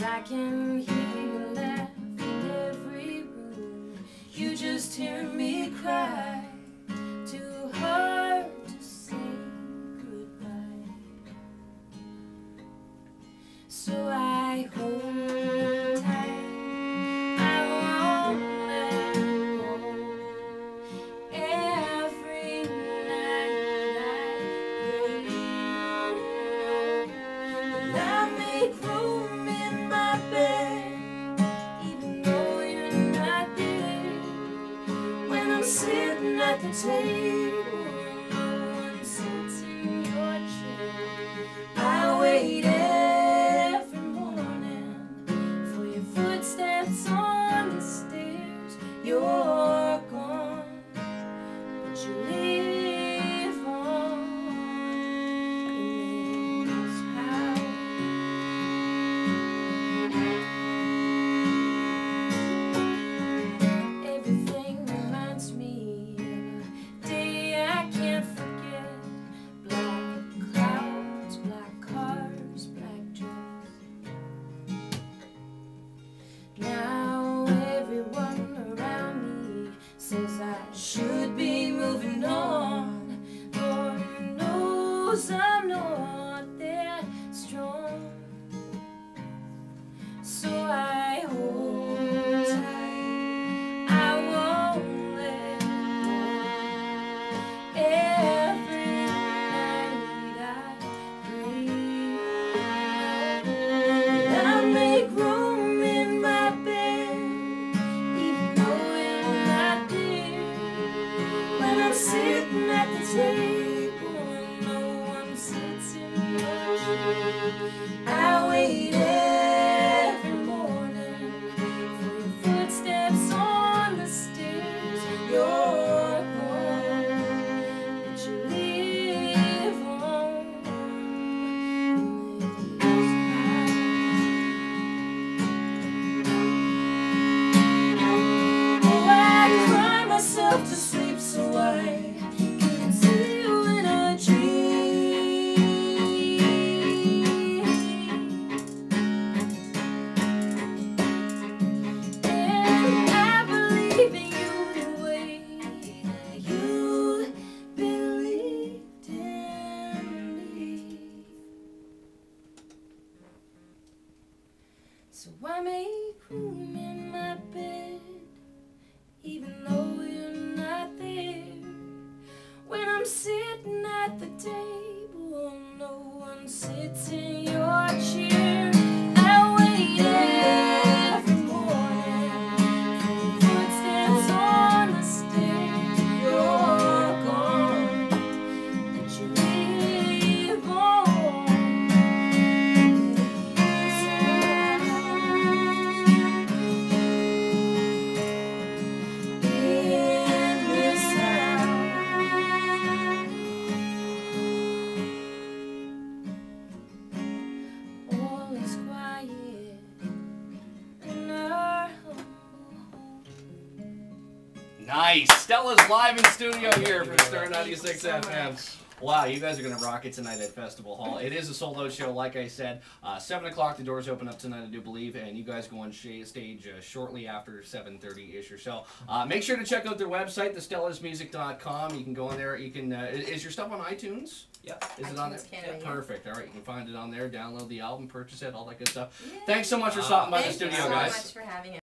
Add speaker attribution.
Speaker 1: I can hear you laugh in every room. You just hear me cry. Too hard to say goodbye. So I hold at knows I'm not that strong. So I hold tight. I won't let go. Every night I pray that I make room in my bed, even though you're not there. When I'm sitting at the table, I wait make room in my bed, even though you're not there. When I'm sitting at the table, no one sits in
Speaker 2: Nice. Stellas live in studio here for Star 96 FM. Wow, you guys are going to rock it tonight at Festival Hall. It is a sold out show, like I said. Uh, 7 o'clock, the doors open up tonight, I do believe, and you guys go on sh- stage uh, shortly after 7.30 ish or so. Uh, make sure to check out their website, thestellasmusic.com. You can go on there. You can. Uh, is your stuff on iTunes?
Speaker 3: Yep.
Speaker 2: Is it on there?
Speaker 4: Canada, yeah.
Speaker 2: Perfect. All right, you can find it on there. Download the album, purchase it, all that good stuff.
Speaker 4: Yeah.
Speaker 2: Thanks so much for
Speaker 3: Wow.
Speaker 2: stopping by the
Speaker 4: Thank you
Speaker 2: studio,
Speaker 4: so
Speaker 2: guys.
Speaker 4: much for having us.